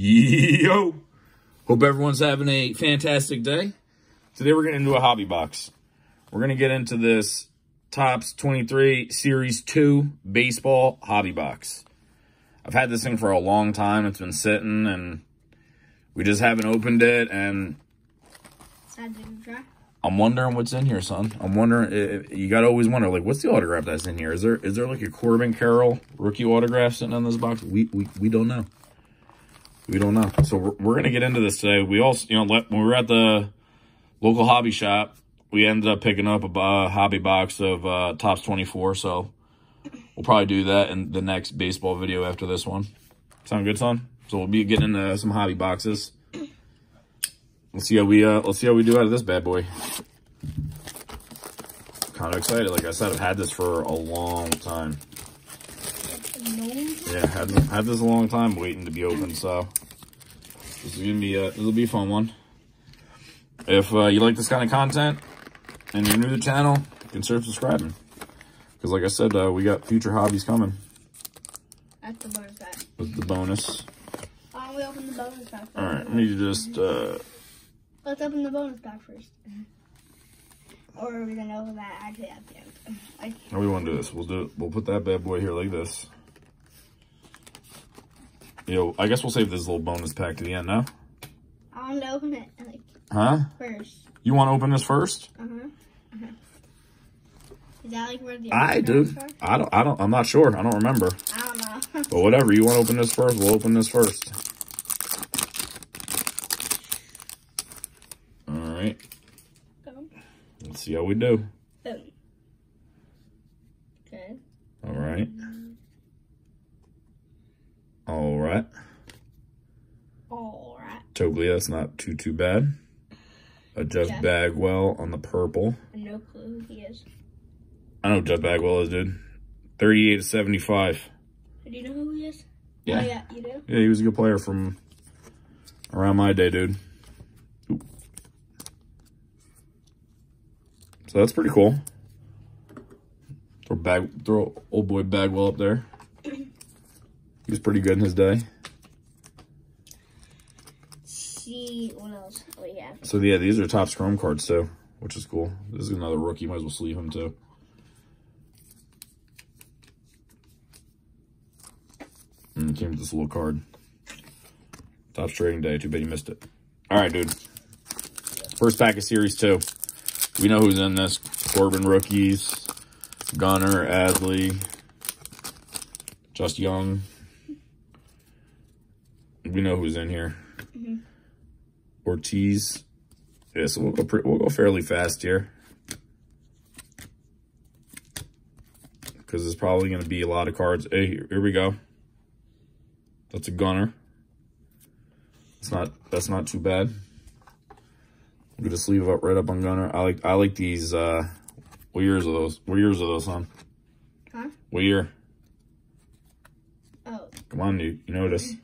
Yo! Hope everyone's having a fantastic day. Today we're getting into a hobby box. We're going to get into this Topps 23 Series 2 baseball hobby box. I've had this thing for a long time. It's been sitting and we just haven't opened it and I'm wondering what's in here, son. I'm wondering, you got to always wonder, like, what's the autograph that's in here? Is there is there like a Corbin Carroll rookie autograph sitting on this box? We, we, we don't know. We don't know. So we're, we're going to get into this today. We also, you know, when we were at the local hobby shop, we ended up picking up a uh, hobby box of uh, Topps 24. So we'll probably do that in the next baseball video after this one. Sound good, son? So we'll be getting into some hobby boxes. Let's see how we uh let's see how we do out of this bad boy. Kind of excited. Like I said, I've had this for a long time. Yeah, had had this a long time waiting to be open. So this is gonna be a this will be a fun one. If uh, you like this kind of content and you're new to the channel, consider subscribing. Because like I said, uh, we got future hobbies coming. That's the bonus pack. With the bonus. Why don't we open the bonus pack? All right, let me just. Uh, Let's open the bonus pack first. Or are we gonna open that actually at the end? I, how we want to do this? We'll do. It. We'll put that bad boy here like this. Yo, I guess we'll save this little bonus pack to the end now. I want to open it like Huh? first. You want to open this first? Uh huh. Uh-huh. Is that like where the I do. cards I don't. I don't. I'm not sure. I don't remember. I don't know. But whatever. You want to open this first? We'll open this first. All right. Boom. Let's see how we do. Boom. Okay. All right. All right. All right. Totally. That's not too too bad. A Jeff Jeff. Bagwell on the purple. I no clue who he is. I know Jeff Bagwell is, dude. 38 to 75. Do you know who he is? Yeah. Oh, yeah, you do? Yeah, he was a good player from around my day, dude. So that's pretty cool. Throw bag, throw old boy Bagwell up there. He was pretty good in his day. See what else? Oh yeah. So yeah, these are Topps Chrome cards too, which is cool. This is another rookie. Might as well sleeve him too. And it came with this little card. Top trading day. Too bad you missed it. All right, dude. First pack of series two. We know who's in this. Corbin rookies. Gunnar, Adley. Josh Jung. We know who's in here. Ortiz. Yeah, so we'll go, we'll go fairly fast here. Because there's probably going to be a lot of cards. Hey, here, here we go. That's a Gunnar. It's not, that's not too bad. I'm to sleeve up right up on Gunnar. I like, I like these, uh, what years are those? What years are those, son? Huh? What year? Oh, Come on, dude. you notice.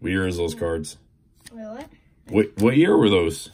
What year is those cards? wait, what? What, what year were those?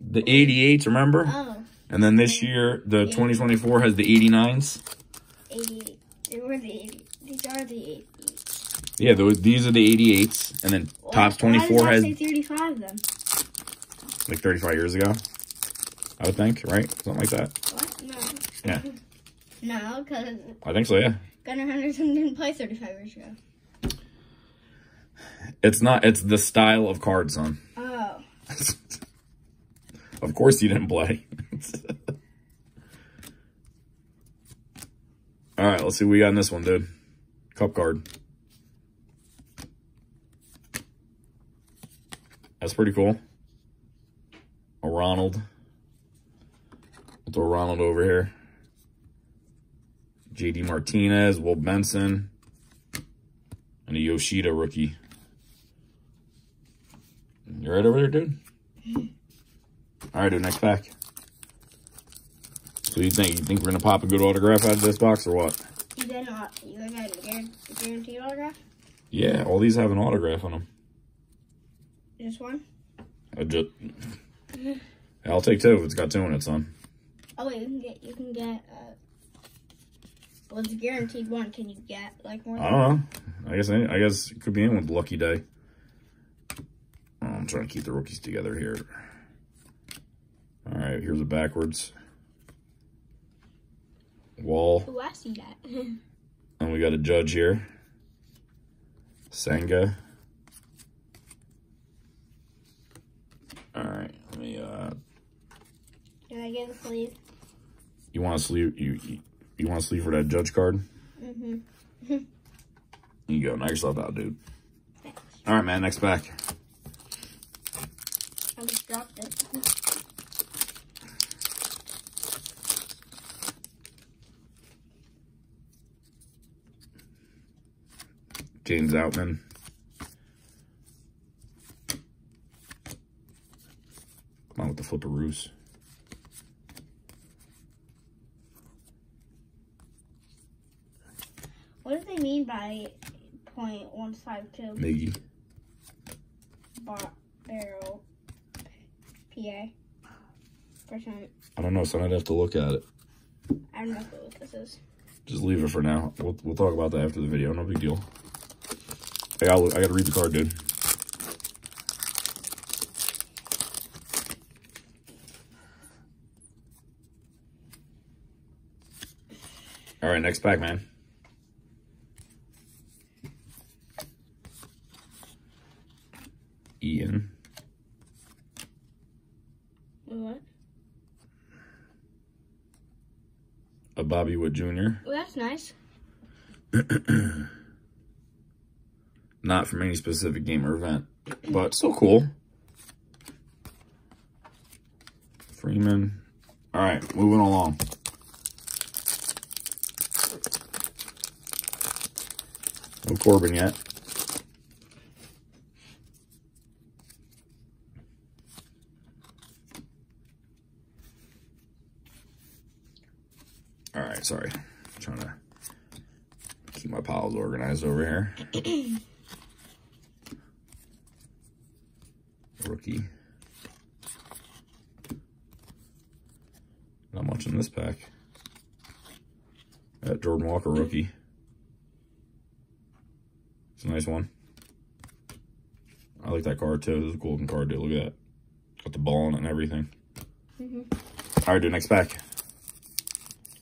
The 88s, remember? oh, And then this year, the 2024 has the 89s. 88. They were the 80. These are the 80. Yeah, those these are the 88s. And then Topps Why- 24 why has did I say 35 then? like 35 years ago. I would think, right? Something like that. What? No. Yeah. No, because I think so, yeah. Gunnar Henderson didn't play 35 years ago. It's not, it's the style of card, son. Oh. of course you didn't play. All right, let's see what we got in this one, dude. Cup card. That's pretty cool. A Ronald. Throw Ronald over here. JD Martinez, Will Benson, and a Yoshida rookie. You right over there, dude? All right, dude, next pack. So you think you think we're gonna pop a good autograph out of this box or what? You did not. You got a guaranteed autograph? Yeah, all these have an autograph on them. Just one? I just, Yeah, I'll take two if it's got two in it, son. Oh wait, you can get you can get uh Well, it's a guaranteed one. Can you get like more? I don't know. I guess any, I guess it could be anyone's lucky day. I'm trying to keep the rookies together here. All right, here's a backwards wall, Ooh, I see that. and we got a judge here. Senga. All right, let me. Uh, Can I get a sleeve? you want to sleeve? You you, you want to sleeve for that judge card? Mm-hmm. You go. Knock yourself out, dude. All right, man. Next back. Dropped it. James Outman. Come on with the flipperoos. What do they mean by point one five two Miggy. bar barrel PA percent? I don't know, son. I'd have to look at it. I don't know what this is. Just leave it for now. We'll, we'll talk about that after the video. No big deal. I gotta, I gotta read the card, dude. All right, next pack, man. Ian. What? A Bobby Witt Jr. Oh, that's nice. Not from any specific game or event, but still cool. Freeman. All right, moving along. No Corbin yet. All right, sorry. trying to keep my piles organized over here. Rookie. Not much in this pack. That Jordan Walker rookie. It's a nice one. I like that card too. This is a looking card, dude. Look at that. Got the ball in it and everything. Mm-hmm. All right, dude, next pack.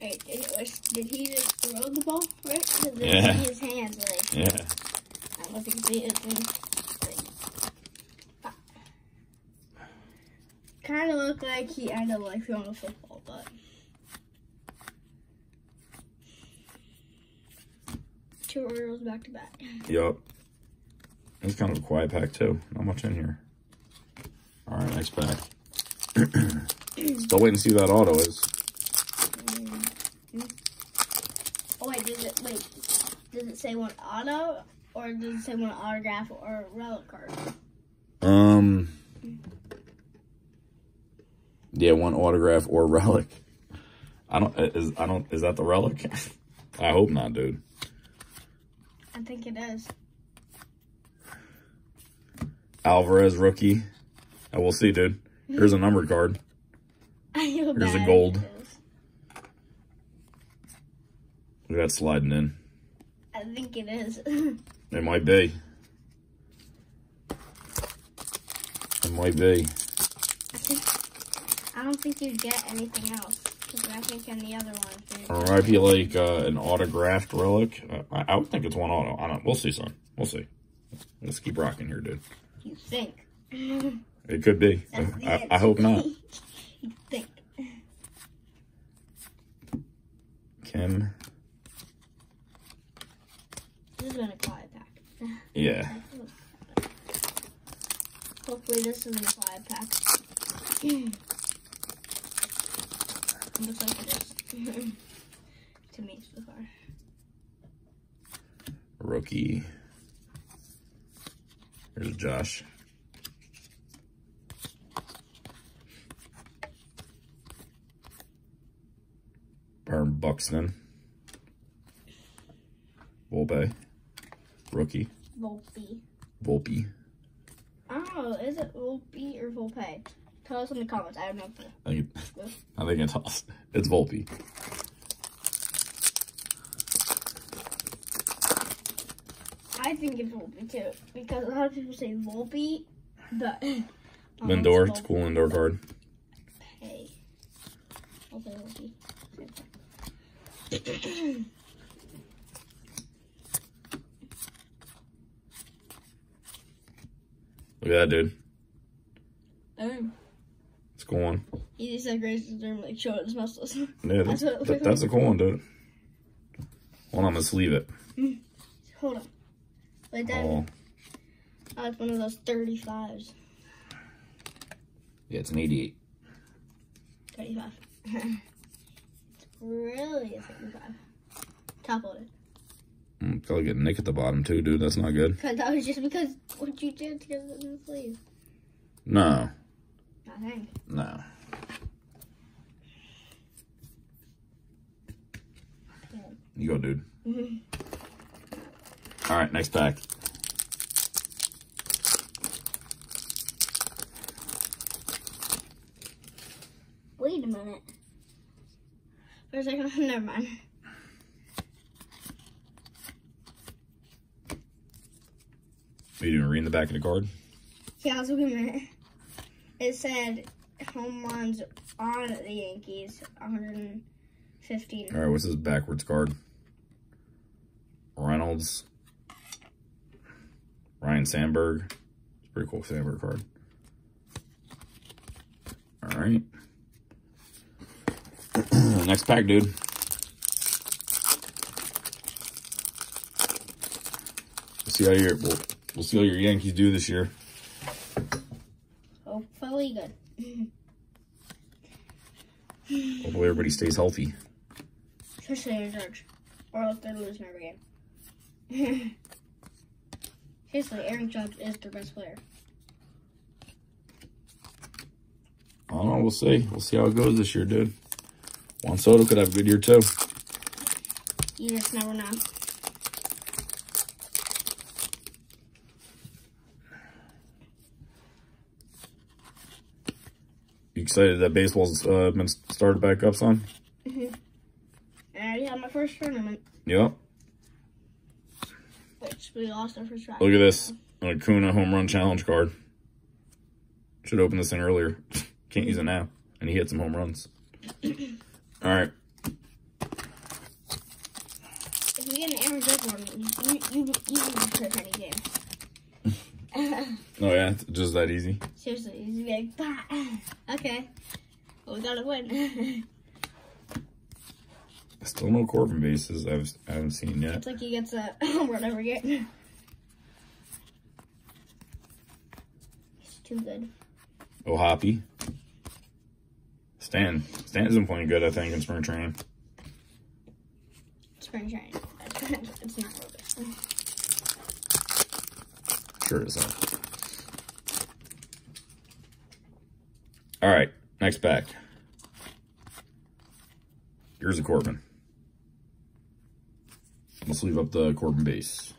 Wait, did, it was, did he just throw the ball? Right? 'Cause it Yeah. was his hands, like, Yeah. I wasn't see it. and, Like, kind of looked like he ended up like throwing a football, but. Two Orioles back to back. Yup. It's kind of a quiet pack too. Not much in here. All right, next pack. Still waiting to see who that auto is. Oh wait, does it wait? Does it say one auto or does it say one autograph or relic card? Um. Yeah, one autograph or relic. I don't. Is I don't. Is that the relic? I hope not, dude. I think it is. Alvarez rookie. I will see, dude. Here's a numbered card. I Here's a gold. if it is. Look at that sliding in. I think it is. It might be. It might be. I don't think you'd get anything else. I think in the other one. Or it might be like uh, an autographed relic. Uh, I, I would think it's one auto. I don't. We'll see, son. We'll see. Let's keep rocking here, dude. You think. It could be. I, I hope not. you think. Kim. This has been a quiet pack. Yeah. Hopefully this isn't a quiet pack. Looks like it is. to me so far. Rookie. Here's Josh. Byron Buxton. Volpe. Rookie. Volpe. Volpe. Oh, is it Volpe or Volpe? Tell us in the comments. I don't know. I think, it's toss. It's Volpe. I think it's Volpe too because a lot of people say Volpe, but um, Lindor. Oh, it's, it's cool Lindor card. Hey. Okay, Volpe. Look at that, dude. Um, It's a cool one. he just like raised his arm like showing his muscles. Yeah, That's that's, what it looks that- that's a cool one, dude. Hold on, I'm gonna it. Hold on. Wait, that, Oh, oh, it's one of those 35s. yeah, it's an 88. 35. it's really a 35. Top loaded. Mm, feel like a nick at the bottom too, dude. That's not good. That was just because what you did to get the sleeve. No, I think. no. You go, dude. Mhm. All right, next pack. Wait a minute. For a second, never mind. Are you doing reading the back of the card? Yeah, I was looking at it. It said home runs on the Yankees, 115. All right, what's this backwards card? Reynolds, Ryne Sandberg. It's a pretty cool Sandberg card. All right. Next pack, dude. Let's see how your we'll, we'll see how your Yankees do this year. Hopefully good. Hopefully everybody stays healthy. Especially Aaron Judge. Or else they're losing every game. Seriously, Aaron Judge is their best player. I don't know. We'll see. We'll see how it goes this year, dude. Juan Soto could have a good year too. You just never know. Excited that baseball's uh, been started back up, son? And I already had my first tournament, Yep. which we lost our first. Look at this. An Acuna home run challenge card. Should open this thing earlier. Can't use it now. And he hit some home runs. All right. If we get an Judge one, you, you, you can pick any game. Oh, yeah. It's just that easy. Seriously, he's like, bah. okay. Well, we gotta win. Still no Corbin bases I've, I haven't seen yet. it's like he gets a every game. He's too good. Oh, Hoppy. Stan. Stan's been playing good, I think, in spring training. Spring training. It's not really good. Sure is that. All right, next pack. Here's a Corbin. Let's leave up the Corbin base.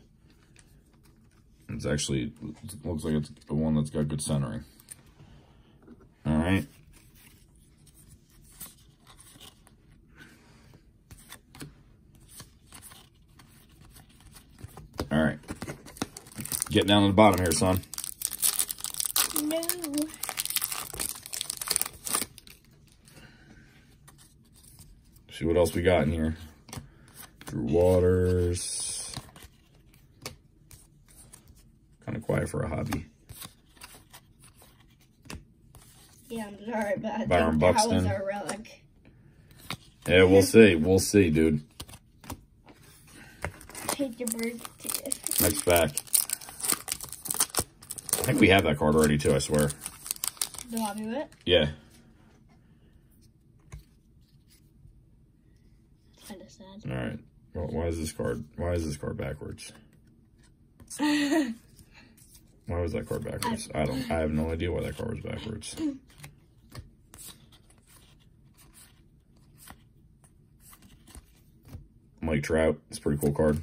It's actually it looks like it's the one that's got good centering. All right. All right. Getting down to the bottom here, son. No. See what else we got in here. Drew Waters. Kind of quiet for a hobby. Yeah, I'm sorry, but I think Byron that was our relic. Yeah, we'll see. We'll see, dude. Take your bird to Next back. I think we have that card already, too, I swear. the hobby with. Yeah. Kind of sad. All right. Well, why is this card? Why is this card backwards? Why was that card backwards? I don't. I have no idea why that card was backwards. Mike Trout. It's a pretty cool card.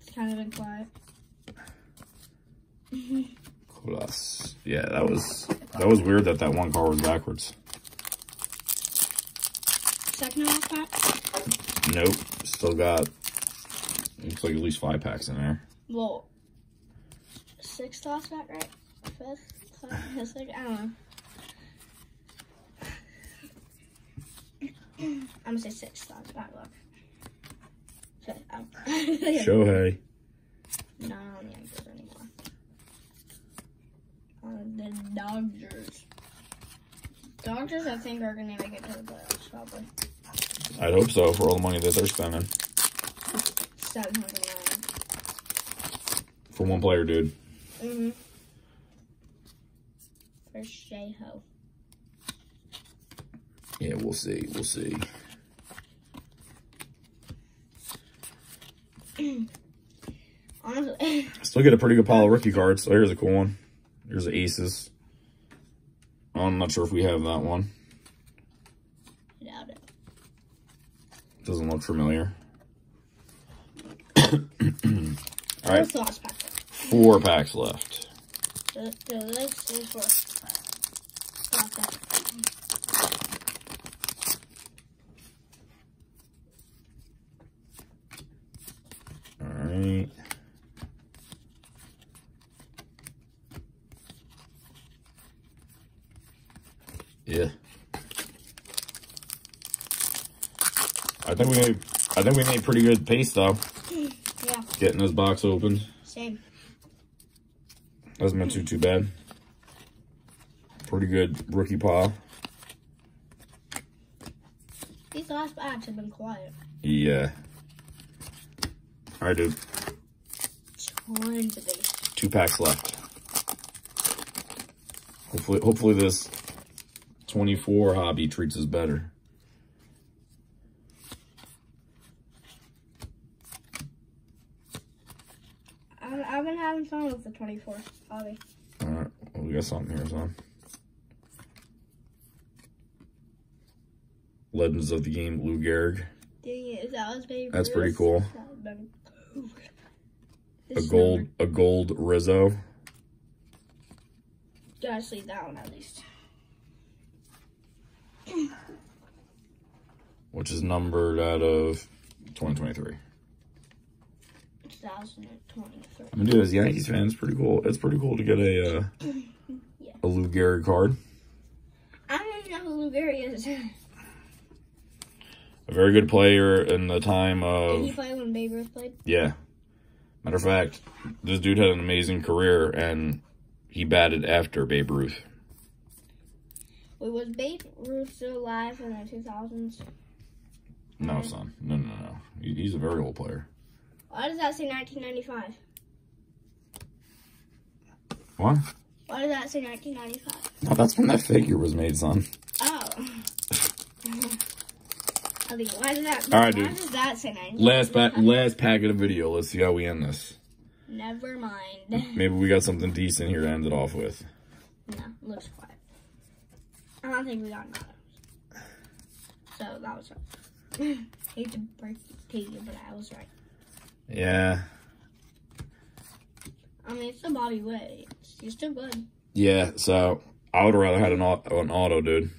It's kind of been quiet. Class. Yeah, that was that was weird that that one car was backwards. Second last pack. Nope. Still got Looks like at least five packs in there. Well, six toss back, right? Fifth? It's like, I don't know. I'm gonna say six toss back, look. Fifth. Oh. Shohei. No, need Uh, the Dodgers. Dodgers, I think, are gonna make it to the playoffs, probably. I'd hope so for all the money that they're spending. 700 million. For one player, dude. Mm-hmm. For Sheho. Yeah, we'll see. We'll see. Honestly, Still get a pretty good pile of rookie cards. So here's a cool one. Here's the Aces. I'm not sure if we have that one. doubt it. Doesn't look familiar. All right, What's the last pack? four packs left this is for. Last pack. All right. Yeah. I think we made I think we made pretty good pace though, Yeah, getting this box open. same. Doesn't been too too bad. Pretty good rookie pile. These last packs have been quiet. Yeah. All right, dude. Tons of these. Two packs left. Hopefully, hopefully this 24 hobby treats us better. I- I've been having fun with the 24 hobby. All right, well, we got something here, son. Legends of the Game, Lou Gehrig. Dang it, that was baby. That's pretty cool. That. A gold, number- a gold Rizzo. Gotta sleep that one at least. which is numbered out of 2023. 2023. I mean, dude, as Yankees fan, it's pretty cool. It's pretty cool to get a uh, Yeah. a Lou Gehrig card. I don't even know who Lou Gehrig is. A very good player in the time he of play when Babe Ruth played? yeah. Matter of fact, this dude had an amazing career, and he batted after Babe Ruth. Wait, was Babe Ruth still alive in the 2000s? No, son, no, no, no. He, he's a very old player. Why does that say 1995? What? Why does that say 1995? No, that's when that figure was made, son. Oh. I think, why does that, All right, why dude. does that say 1995? Last pack, last packet of video. Let's see how we end this. Never mind. Maybe we got something decent here to end it off with. No, looks quiet. I don't think we got none. So that was right. Hate to break to you, but I was right. Yeah, I mean, it's the Bobby Way. You're still good. yeah. So I would rather had an auto, an auto, dude,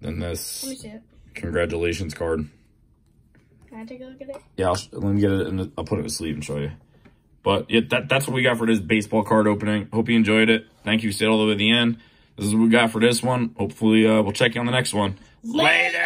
than Let me this. see it. Congratulations card. Can I take a look at it? Yeah, I'll, let me get it and I'll put it to sleep and show you. But yeah, that, that's what we got for this baseball card opening. Hope you enjoyed it. Thank you. Stayed all the way to the end. This is what we got for this one. Hopefully, uh, we'll check you on the next one. Later!